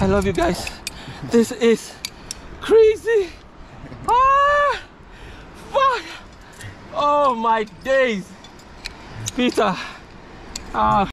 I love you guys. This is crazy. Ah! Fuck! Oh my days. Peter. Ah.